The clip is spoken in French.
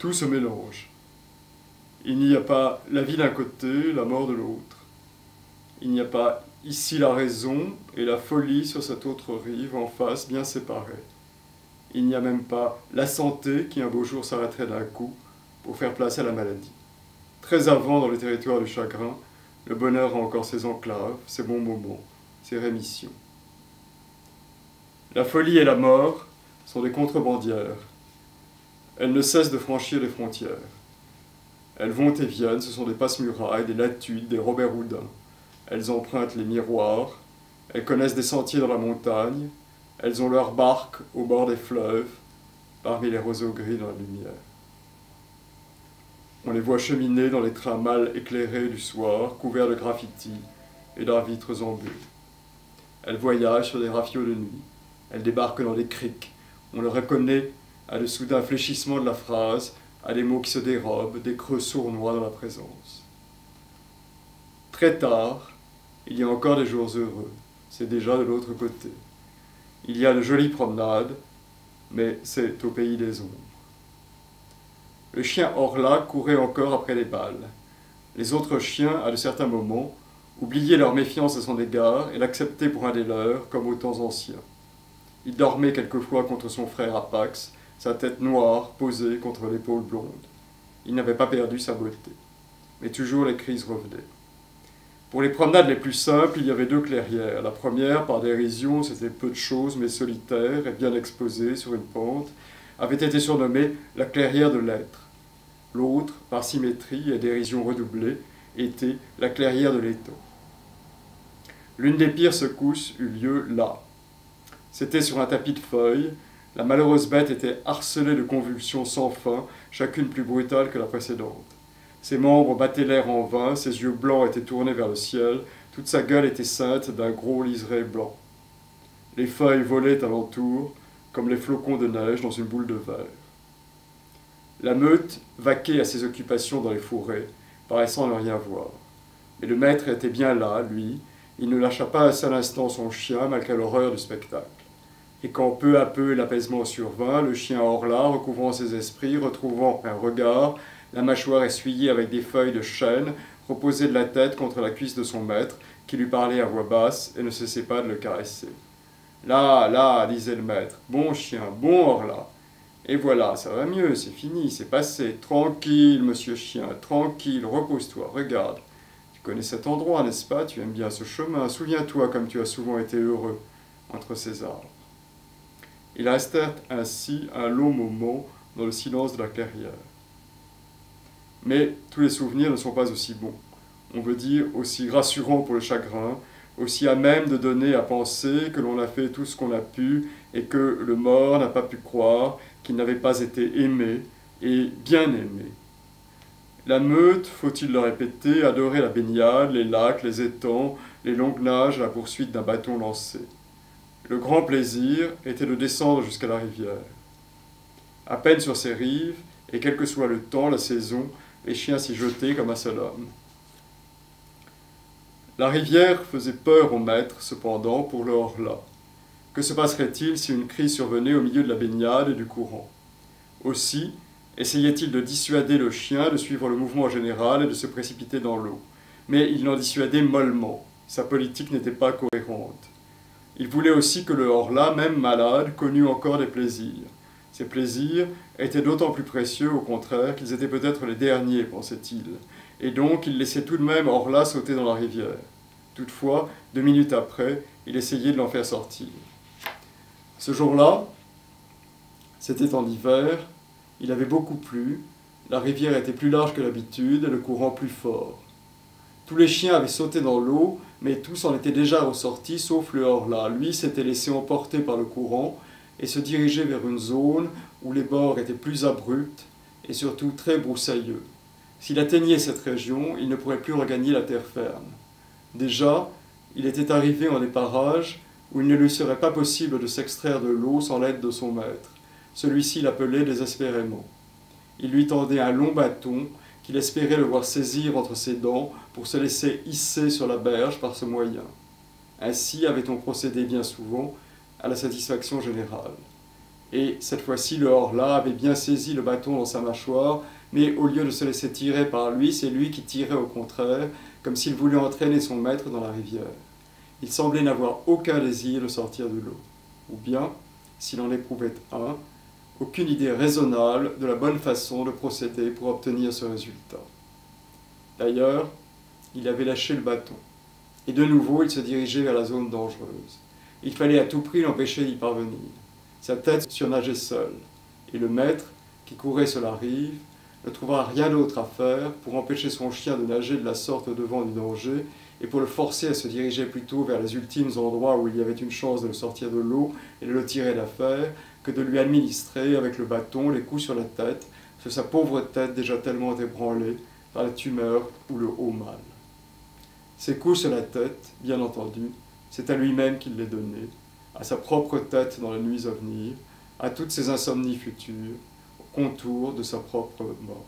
Tout se mélange. Il n'y a pas la vie d'un côté, la mort de l'autre. Il n'y a pas ici la raison et la folie sur cette autre rive, en face, bien séparées. Il n'y a même pas la santé qui un beau jour s'arrêterait d'un coup pour faire place à la maladie. Très avant dans le territoire du chagrin, le bonheur a encore ses enclaves, ses bons moments, ses rémissions. La folie et la mort sont des contrebandières. Elles ne cessent de franchir les frontières. Elles vont et viennent, ce sont des passe-murailles, des latudes, des Robert Houdin. Elles empruntent les miroirs, elles connaissent des sentiers dans la montagne, elles ont leurs barques au bord des fleuves, parmi les roseaux gris dans la lumière. On les voit cheminer dans les trains mal éclairés du soir, couverts de graffitis et d'arbitres en bleu. Elles voyagent sur des rafiots de nuit. Elles débarquent dans des criques. On le reconnaît à le soudain fléchissement de la phrase, à des mots qui se dérobent, des creux sournois dans la présence. Très tard, il y a encore des jours heureux. C'est déjà de l'autre côté. Il y a de jolies promenades, mais c'est au pays des ombres. Le chien Orla courait encore après les balles. Les autres chiens, à de certains moments, oubliaient leur méfiance à son égard et l'acceptaient pour un des leurs, comme aux temps anciens. Il dormait quelquefois contre son frère Apax, sa tête noire posée contre l'épaule blonde. Il n'avait pas perdu sa beauté. Mais toujours les crises revenaient. Pour les promenades les plus simples, il y avait deux clairières. La première, par dérision, c'était peu de choses, mais solitaire et bien exposée sur une pente, avait été surnommée la clairière de l'être. L'autre, par symétrie et dérision redoublée, était la clairière de l'étau. L'une des pires secousses eut lieu là. C'était sur un tapis de feuilles. La malheureuse bête était harcelée de convulsions sans fin, chacune plus brutale que la précédente. Ses membres battaient l'air en vain, ses yeux blancs étaient tournés vers le ciel, toute sa gueule était ceinte d'un gros liseré blanc. Les feuilles volaient alentour, comme les flocons de neige dans une boule de verre. La meute vaquait à ses occupations dans les forêts, paraissant ne rien voir. Mais le maître était bien là, lui, il ne lâcha pas un seul instant son chien, malgré l'horreur du spectacle. Et quand peu à peu l'apaisement survint, le chien Orla, recouvrant ses esprits, retrouvant un regard, la mâchoire essuyée avec des feuilles de chêne, reposait de la tête contre la cuisse de son maître, qui lui parlait à voix basse et ne cessait pas de le caresser. Là, là, disait le maître, bon chien, bon Orla. Et voilà, ça va mieux, c'est fini, c'est passé. Tranquille, monsieur chien, tranquille, repose-toi, regarde. Tu connais cet endroit, n'est-ce pas? Tu aimes bien ce chemin. Souviens-toi comme tu as souvent été heureux entre ces arbres. Ils restèrent ainsi un long moment dans le silence de la clairière. Mais tous les souvenirs ne sont pas aussi bons, on veut dire aussi rassurants pour le chagrin, aussi à même de donner à penser que l'on a fait tout ce qu'on a pu et que le mort n'a pas pu croire qu'il n'avait pas été aimé et bien aimé. La meute, faut-il le répéter, adorait la baignade, les lacs, les étangs, les longues nages à la poursuite d'un bâton lancé. Le grand plaisir était de descendre jusqu'à la rivière. À peine sur ses rives, et quel que soit le temps, la saison, les chiens s'y jetaient comme un seul homme. La rivière faisait peur au maître, cependant, pour le hors-là. Que se passerait-il si une crise survenait au milieu de la baignade et du courant? Aussi, essayait-il de dissuader le chien de suivre le mouvement général et de se précipiter dans l'eau. Mais il l'en dissuadait mollement. Sa politique n'était pas cohérente. Il voulait aussi que le hors-là, même malade, connût encore des plaisirs. Ces plaisirs étaient d'autant plus précieux, au contraire, qu'ils étaient peut-être les derniers, pensait-il, et donc il laissait tout de même Orla sauter dans la rivière. Toutefois, deux minutes après, il essayait de l'en faire sortir. Ce jour-là, c'était en hiver, il avait beaucoup plu, la rivière était plus large que d'habitude et le courant plus fort. Tous les chiens avaient sauté dans l'eau, mais tous en étaient déjà ressortis, sauf le Horla. Lui s'était laissé emporter par le courant et se dirigeait vers une zone où les bords étaient plus abrupts et surtout très broussailleux. S'il atteignait cette région, il ne pourrait plus regagner la terre ferme. Déjà, il était arrivé en des parages où il ne lui serait pas possible de s'extraire de l'eau sans l'aide de son maître. Celui-ci l'appelait désespérément. Il lui tendait un long bâton qu'il espérait le voir saisir entre ses dents pour se laisser hisser sur la berge par ce moyen. Ainsi avait-on procédé bien souvent à la satisfaction générale. Et cette fois-ci, le hors-là avait bien saisi le bâton dans sa mâchoire, mais au lieu de se laisser tirer par lui, c'est lui qui tirait au contraire, comme s'il voulait entraîner son maître dans la rivière. Il semblait n'avoir aucun désir de sortir de l'eau, ou bien, s'il en éprouvait un, aucune idée raisonnable de la bonne façon de procéder pour obtenir ce résultat. D'ailleurs, il avait lâché le bâton, et de nouveau il se dirigeait vers la zone dangereuse. Il fallait à tout prix l'empêcher d'y parvenir. Sa tête surnageait seule, et le maître, qui courait sur la rive, ne trouva rien d'autre à faire pour empêcher son chien de nager de la sorte devant du danger et pour le forcer à se diriger plutôt vers les ultimes endroits où il y avait une chance de le sortir de l'eau et de le tirer d'affaire que de lui administrer avec le bâton les coups sur la tête, sur sa pauvre tête déjà tellement ébranlée par la tumeur ou le haut mal. Ces coups sur la tête, bien entendu, c'est à lui-même qu'il les donnait, à sa propre tête dans les nuits à venir, à toutes ses insomnies futures, au contour de sa propre mort.